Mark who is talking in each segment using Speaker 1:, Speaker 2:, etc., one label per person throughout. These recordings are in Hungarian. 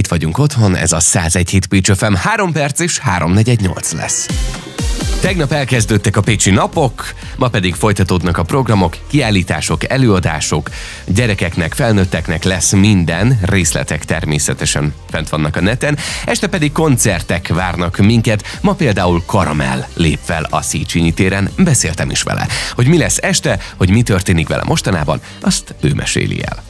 Speaker 1: Itt vagyunk otthon, ez a 101 hit Pécs FM, 3 perc és 348 lesz. Tegnap elkezdődtek a Pécsi napok, ma pedig folytatódnak a programok, kiállítások, előadások, gyerekeknek, felnőtteknek lesz minden, részletek természetesen fent vannak a neten, este pedig koncertek várnak minket, ma például Karamell lép fel a Széchenyi téren, beszéltem is vele. Hogy mi lesz este, hogy mi történik vele mostanában, azt ő meséli el.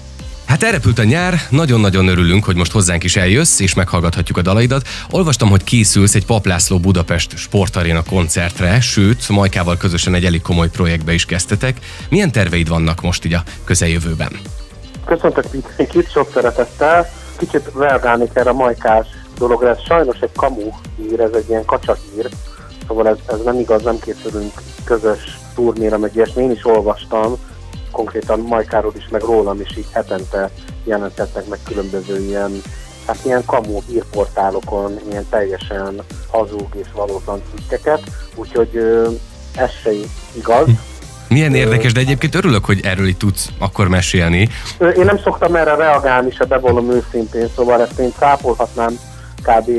Speaker 1: Hát elrepült a nyár, nagyon-nagyon örülünk, hogy most hozzánk is eljössz, és meghallgathatjuk a dalaidat. Olvastam, hogy készülsz egy Paplászló Budapest sportaréna koncertre, sőt, Majkával közösen egy elég komoly projektbe is kezdtetek. Milyen terveid vannak most így a közeljövőben?
Speaker 2: Köszöntök mindenkit, sok szeretettel. Kicsit reagálni kell a majkás dologra, ez sajnos egy kamu hír, ez egy ilyen kacsahír, szóval ez, ez nem igaz, nem készülünk közös turnéra, meg ilyesmi. Én is olvastam, konkrétan Majkáról is, meg rólam is így hetente jelentettek meg különböző ilyen, hát ilyen kamu hírportálokon, ilyen teljesen hazug és valótlan cikkeket, úgyhogy ez se igaz.
Speaker 1: Milyen érdekes, de egyébként örülök, hogy erről itt tudsz akkor mesélni.
Speaker 2: Én nem szoktam erre reagálni, se bevallom őszintén, szóval ezt én cápolhatnám kb.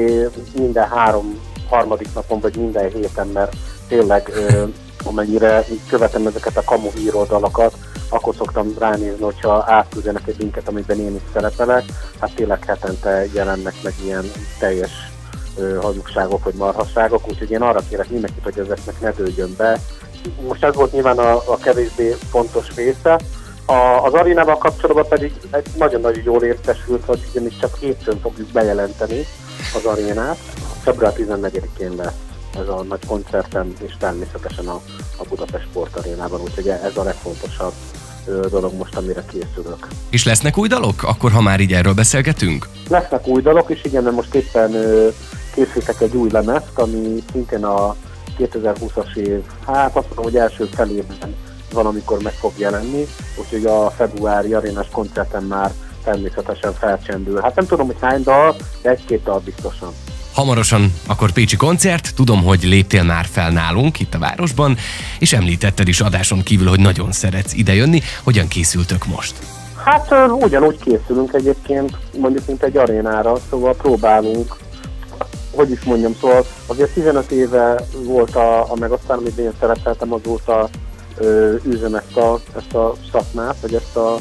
Speaker 2: minden három harmadik napon, vagy minden héten, mert tényleg amennyire követem ezeket a kamu híroldalakat, akkor szoktam ránézni, hogyha átküldenek egy linket, amiben én is szerepelek, hát tényleg hetente jelennek meg ilyen teljes ö, hazugságok vagy marhasságok, úgyhogy én arra kérek mindenkit, hogy ezeknek ne dőljön be. Most ez volt nyilván a, a kevésbé fontos része. A, az arénával kapcsolatban pedig egy nagyon-nagyon jól értesült, hogy ugyanis csak hétfőn fogjuk bejelenteni az arénát. Február 14-én lesz ez a nagy koncertem, és természetesen a, a Budapest Sportarénában, úgyhogy ez a legfontosabb dolog most, amire készülök.
Speaker 1: És lesznek új dalok? Akkor, ha már így erről beszélgetünk?
Speaker 2: Lesznek új dalok, és igen, mert most éppen készítek egy új lemezt, ami szintén a 2020-as év, hát azt mondom, hogy első felében van, amikor meg fog jelenni, úgyhogy a februári arénás koncerten már természetesen felcsendül. Hát nem tudom, hogy hány dal, de egy-két dal biztosan.
Speaker 1: Hamarosan akkor Pécsi koncert, tudom, hogy léptél már fel nálunk itt a városban, és említetted is adáson kívül, hogy nagyon szeretsz idejönni. Hogyan készültök most?
Speaker 2: Hát ugyanúgy készülünk egyébként, mondjuk, mint egy arénára, szóval próbálunk, hogy is mondjam, szóval azért 15 éve volt a, a meg aztán, amit én szerepeltem, azóta ö, üzem ezt a, ezt a szakmát, vagy ezt a,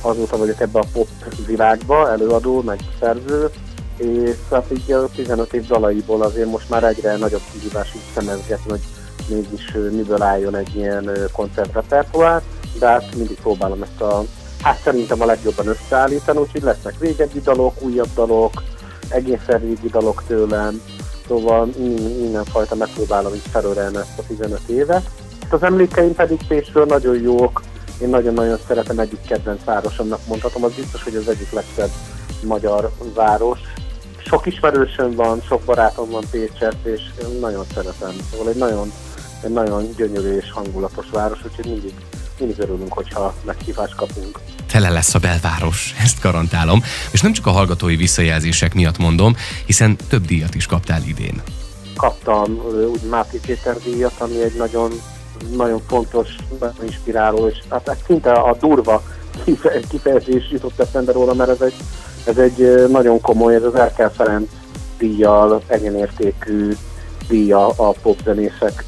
Speaker 2: azóta vagyok ebbe a pop világba, előadó, meg szerző, és hát így a 15 év dalaiból azért most már egyre nagyobb kihívás így szemezgetni, hogy mégis miből álljon egy ilyen koncertrepertoár, de hát mindig próbálom ezt a, hát szerintem a legjobban összeállítani, úgyhogy lesznek régebbi dalok, újabb dalok, egészen régi dalok tőlem, szóval mindenfajta megpróbálom így felörelni ezt a 15 évet. Az emlékeim pedig Pécsről nagyon jók, én nagyon-nagyon szeretem egyik kedvenc városomnak mondhatom, az biztos, hogy az egyik legszebb magyar város, sok ismerősöm van, sok barátom van Pécset, és nagyon szeretem. Szóval egy nagyon, egy nagyon gyönyörű és hangulatos város, úgyhogy mindig, mindig örülünk, hogyha meghívást kapunk.
Speaker 1: Tele lesz a belváros, ezt garantálom. És nem csak a hallgatói visszajelzések miatt mondom, hiszen több díjat is kaptál idén.
Speaker 2: Kaptam úgy Máté Péter díjat, ami egy nagyon, nagyon fontos, inspiráló, és hát szinte a durva kifejezés jutott eszembe róla, mert ez egy ez egy nagyon komoly, ez az Erkel Ferenc díjjal egyenértékű díja a popzenészek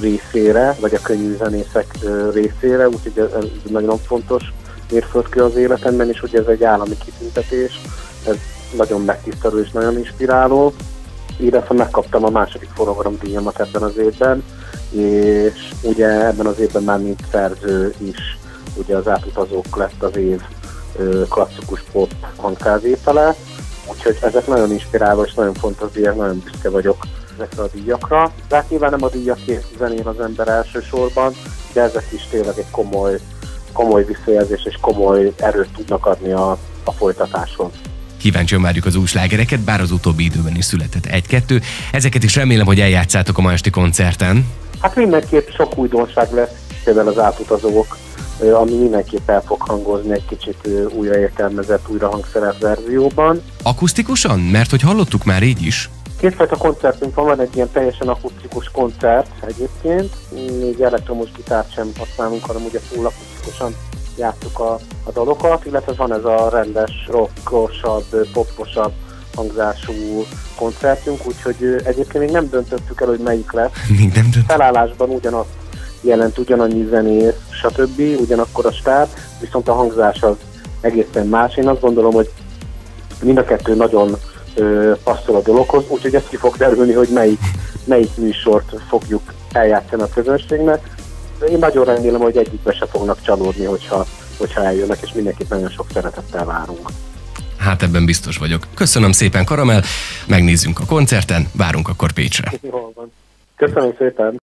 Speaker 2: részére, vagy a könnyűzenészek részére, úgyhogy ez, nagyon fontos mérföldkő az életemben, és hogy ez egy állami kitüntetés, ez nagyon megtisztelő és nagyon inspiráló. Illetve megkaptam a második díjamat ebben az évben, és ugye ebben az évben már mint szerző is ugye az átutazók lett az év klasszikus pop hangfelvétele, úgyhogy ezek nagyon inspiráló és nagyon fontos díjak, nagyon büszke vagyok ezekre a díjakra. De hát nyilván nem a díjakért zenél az ember elsősorban, de ezek is tényleg egy komoly, komoly visszajelzés és komoly erőt tudnak adni a, a folytatáshoz.
Speaker 1: Kíváncsian várjuk az új slágereket, bár az utóbbi időben is született egy-kettő. Ezeket is remélem, hogy eljátszátok a ma esti koncerten.
Speaker 2: Hát mindenképp sok újdonság lesz, például az átutazók ami mindenképp el fog hangozni egy kicsit újraértelmezett, újra hangszerelt verzióban.
Speaker 1: Akusztikusan? Mert hogy hallottuk már így is.
Speaker 2: Kétfajta koncertünk van, van egy ilyen teljesen akusztikus koncert egyébként, még elektromos gitárt sem használunk, hanem ugye full akustikusan játszuk a, a dalokat, illetve van ez a rendes, rockosabb, poposabb hangzású koncertünk, úgyhogy egyébként még nem döntöttük el, hogy melyik lesz.
Speaker 1: Még nem dönt.
Speaker 2: Felállásban ugyanazt jelent, ugyanannyi zenész, stb., ugyanakkor a stáb, viszont a hangzás az egészen más. Én azt gondolom, hogy mind a kettő nagyon ö, passzol a dologhoz, úgyhogy ezt ki fog derülni, hogy melyik, melyik műsort fogjuk eljátszani a közönségnek. Én nagyon remélem, hogy egyikbe se fognak csalódni, hogyha, hogyha eljönnek, és mindenkit nagyon sok szeretettel várunk.
Speaker 1: Hát ebben biztos vagyok. Köszönöm szépen, Karamel, megnézzünk a koncerten, várunk akkor Pécsre.
Speaker 2: Jól van. Köszönöm szépen!